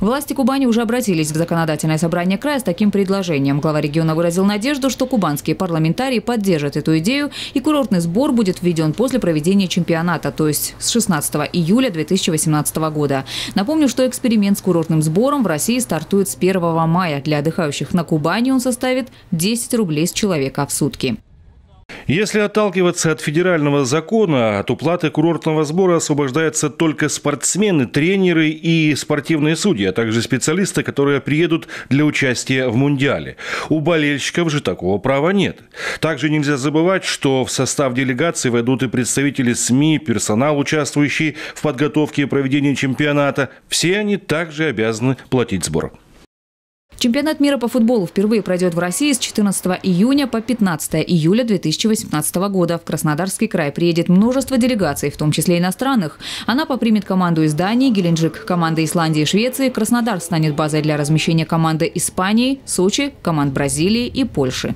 Власти Кубани уже обратились в законодательное собрание края с таким предложением. Глава региона выразил надежду, что кубанские парламентарии поддержат эту идею и курортный сбор будет введен после проведения чемпионата, то есть с 16 июля 2018 года. Напомню, что эксперимент с курортным сбором в России стартует с 1 мая. Для отдыхающих на Кубани он составит 10 рублей с человека в сутки. Если отталкиваться от федерального закона, от уплаты курортного сбора освобождаются только спортсмены, тренеры и спортивные судьи, а также специалисты, которые приедут для участия в Мундиале. У болельщиков же такого права нет. Также нельзя забывать, что в состав делегации войдут и представители СМИ, персонал, участвующий в подготовке и проведении чемпионата. Все они также обязаны платить сбор. Чемпионат мира по футболу впервые пройдет в России с 14 июня по 15 июля 2018 года. В Краснодарский край приедет множество делегаций, в том числе иностранных. Она попримет команду из Дании, Геленджик – команда Исландии и Швеции, Краснодар станет базой для размещения команды Испании, Сочи – команд Бразилии и Польши.